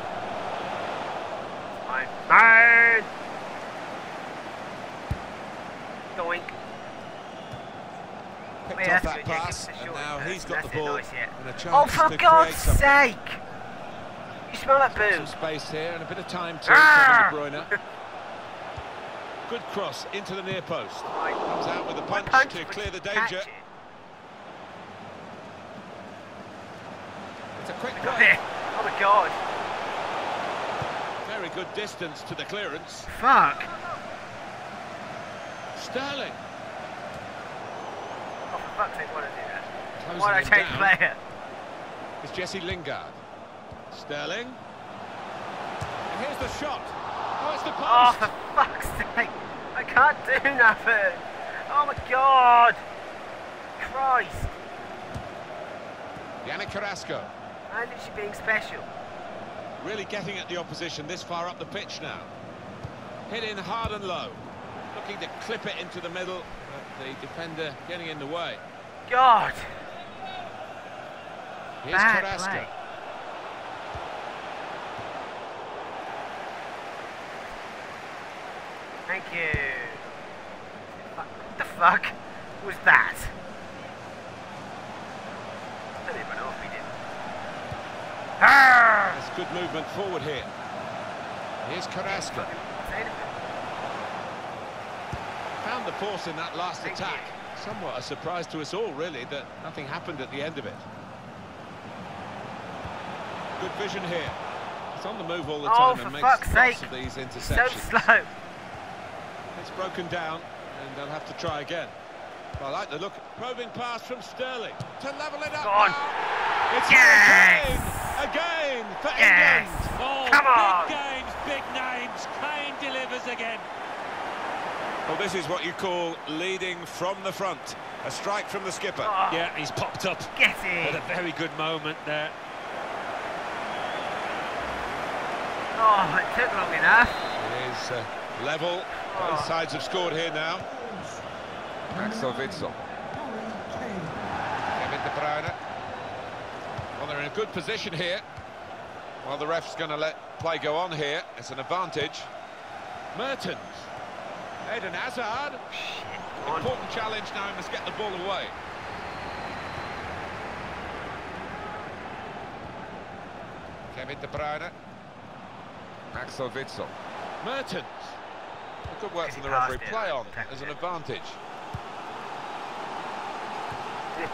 Fine. Fine! Doink. Picked Wait, off that good, pass, and now he's got the ball nice, yeah. and a chance Oh, for to God's sake! You smell that Some space here and a bit of time to Ah! De Bruyne. Good cross into the near post. Comes out with a punch, punch to clear the danger. it. It's a quick Got break. it. Oh my god. Very good distance to the clearance. Fuck. Sterling. Oh, for fuck's sake, why did I do that? Closing Why did I him change down. player? It's Jesse Lingard. Sterling. And here's the shot. Oh, it's the Oh, post. for fuck's sake. I can't do nothing. Oh my god. Christ. Yannick Carrasco. I'm literally being special. Really getting at the opposition this far up the pitch now. Hit in hard and low. Looking to clip it into the middle. But the defender getting in the way. God. Here's Bad Carrasco. play. Thank you. What the fuck was that? Don't even know if we did. Ah! That's good movement forward here. Here's Carrasco. Found the force in that last attack. Somewhat a surprise to us all, really, that nothing happened at the end of it. Good vision here. It's on the move all the Oh, time and makes lots sake. of these interceptions. So slow. It's broken down, and they'll have to try again. I like the look. Probing pass from Sterling to level it up. Go on. now. It's Yes. Harry Kane again for Yes. England. Oh, Come on. big games, big names. Kane delivers again. Well, this is what you call leading from the front. A strike from the skipper. Oh, Yeah, he's popped up Get at a very good moment there. Oh, it took long enough. It is uh, level. Both sides have scored here now. Axel. Harry Kevin De Bruyne. Well, they're in a good position here. Well, the ref's going to let play go on here. It's an advantage. Mertens. Eden Hazard. Important challenge now. He must get the ball away. Kevin De Bruyne. Axel Witsel. Mertens. Good work Because from the referee. Play on tackled as an advantage.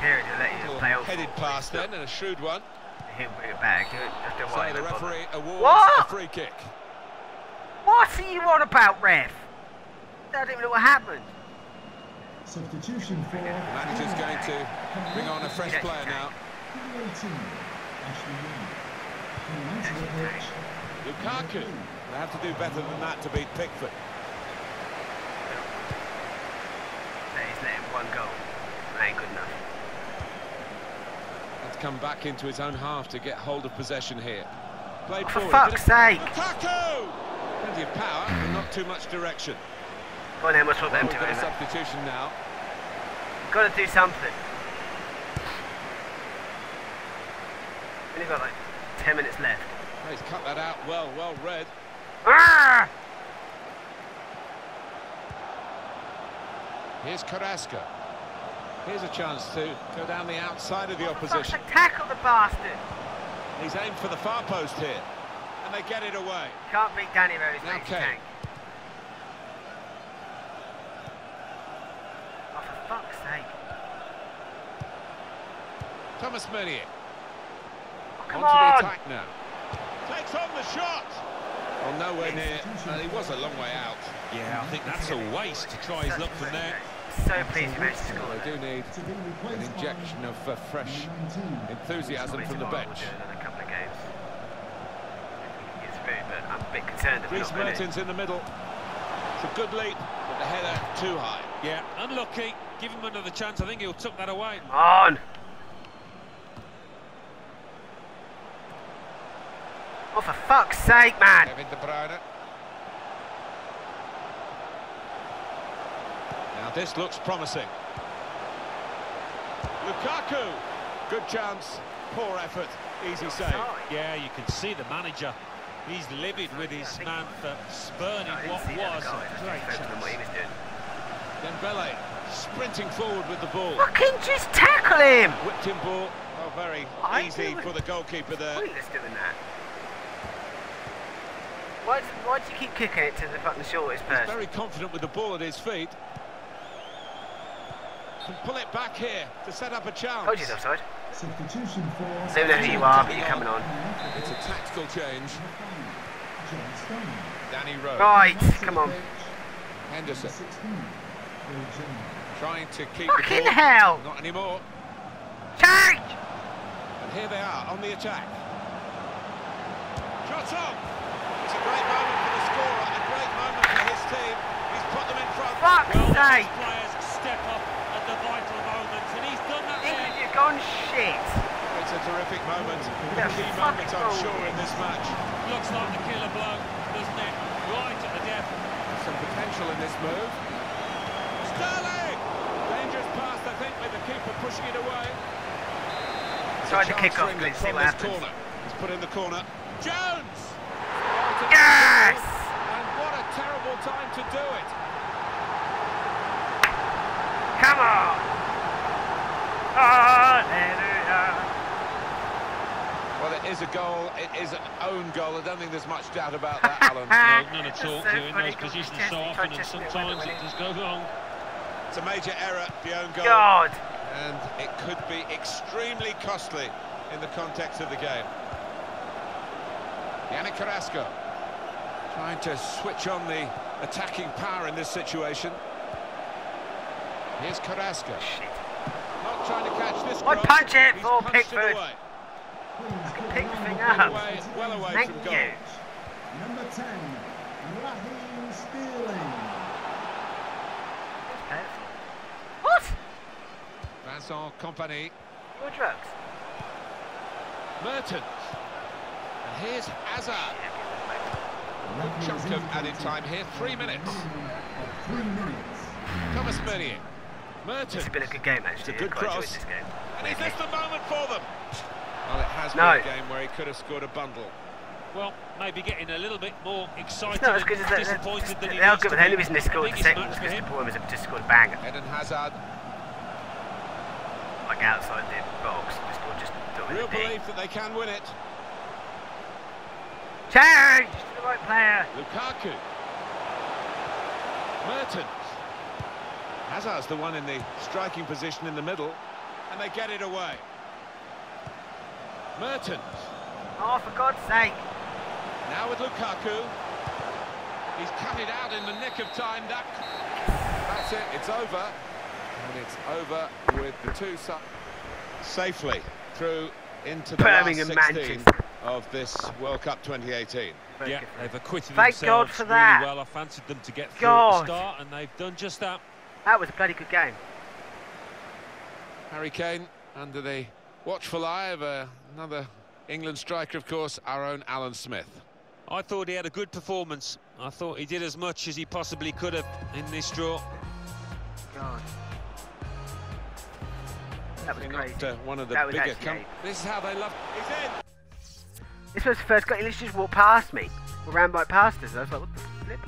Period, he'll let you Little play off. headed pass then and a shrewd one. He'll bring it back. He'll So the up on it. referee awards What? a free kick. What are you on about, ref? I don't even know what happened. Substitution for. The Manager's going to bring on a fresh Yeah. player now. Number 18, Ashley Young. Coming onto the pitch. Lukaku. They have to do better than that to beat Pickford. No, he's letting one goal. That ain't good enough. Let's come back into his own half to get hold of possession here. Played Oh, for fuck's sake! Lukaku! Plenty of power, but not too much direction. Go on then, we'll Well, them we've a substitution now. Gotta do something. Only got like 10 minutes left. He's cut that out well, well read. Ah! Here's Carrasco. Here's a chance to go down the outside of the opposition. Tackle the bastard. He's aimed for the far post here. And they get it away. Can't beat Danny Rose, Now. Kane. Tank. Oh, for fuck's sake. Thomas Meunier. Oh, come Onto on. the attack now. Takes on the shot. Well, nowhere near. And he was a long way out. Yeah, I think that's a waste to try his luck from there. So pleased we managed to score. They do need an injection of uh, fresh enthusiasm from the bench. Another couple of games. It's through, but I'm a bit concerned that we're Dries not. Mertens in the middle. It's a good leap, but the header too high. Yeah, unlucky. Give him another chance. I think he'll tuck that away. Come on. Oh, for fuck's sake, man. Kevin De Bruyne. This looks promising. Lukaku. Good chance. Poor effort. Easy save. Yeah, you can see the manager. He's livid with his man for spurning what was goal. I a just great focused on what he chance. was. Dembele sprinting forward with the ball. Fucking just tackle him. Whipped in ball. Oh, very I easy for the goalkeeper there. Pointless doing that. Why, do- why do you keep kicking it to the fucking shortest He's person? very confident with the ball at his feet. Can pull it back here to set up a chance. Told you it's offside. Substitution for Don't know who you are, but you're coming on. It's a tactical change. Danny Rose. Right, come on. Henderson 16. Phil Jones. trying to keep Fucking the ball. hell! Not anymore. Change! And here they are on the attack. Shot on. It's a great moment for the scorer, a great moment for his team. He's put them in front. Fuck's Well, sake! these players step up at the vital moments, and he's done that England, there. you've gone shit. It's a terrific moment. Yeah, A key moment, I'm goal. sure, in this match. Looks like the killer blow, doesn't it? Right at the death. Some potential in this move. Sterling! Dangerous pass, I think, with the keeper pushing it away. Tried to kick off, England let's see from what this happens. corner. It's put in the corner. Jones! Yes! And what a terrible time to do it. Come on! Hallelujah! Well, it is a goal. It is an own goal. I don't think there's much doubt about that, Alan. No, none at That's all. so You're in funny, those 'cause we positions so often, and sometimes it it- does go wrong. It's a major error, the own goal. God! And it could be extremely costly in the context of the game. Yannick Carrasco trying to switch on the attacking power in this situation. Here's Carrasco. Shit. Not trying to catch this I'd punch it He's for punched Pickford. It away. Pick the thing up. away, well away Thank from goal. you. Number 10, Raheem Sterling. What? Vincent Kompany. Your drugs? Mertens. And here's Hazard. Chunk of added time here, three minutes. Of three minutes. Thomas Meunier. Mertens. It's been a good game, actually. It's a good quite cross. this game. And is this the moment for them? Well, it has No. been a game where he could have scored a bundle. Well, maybe getting a little bit more excited It's not as and good as that. disappointed than he They are to but the only be. reason they scored the second was because him. the Bournemouth have just scored a banger. Eden Hazard. Like outside the box, just, or just doing Real the thing. belief that they can win it. Change to the right player. Lukaku. Mertens. Hazard's the one in the striking position in the middle. And they get it away. Mertens. Oh, for God's sake. Now with Lukaku. He's cut it out in the nick of time. That, that's it. It's over. And it's over with the two si- safely through into the Birmingham last 16 Manchester. of this World Cup 2018. Yeah, they've acquitted Thank God themselves for really well. I fancied them to get through God. at the start, and they've done just that. That was a bloody good game. Harry Kane under the watchful eye of uh, another England striker, of course, our own Alan Smith. I thought he had a good performance. I thought he did as much as he possibly could have in this draw. God. That was Not, crazy. uh, one of the That was bigger. actually great. this is how they love. He's in. This was the first guy. He literally just walked past me. Or ran right past us. I was like, what the flip?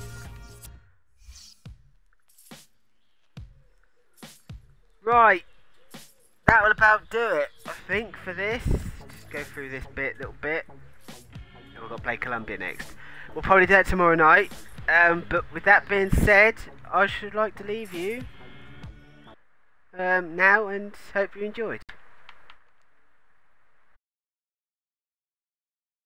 Right, that will about do it, I think, for this. Just go through this bit, little bit. We've got to play Colombia next. We'll probably do that tomorrow night. Um, but with that being said, I should like to leave you um, now and hope you enjoyed.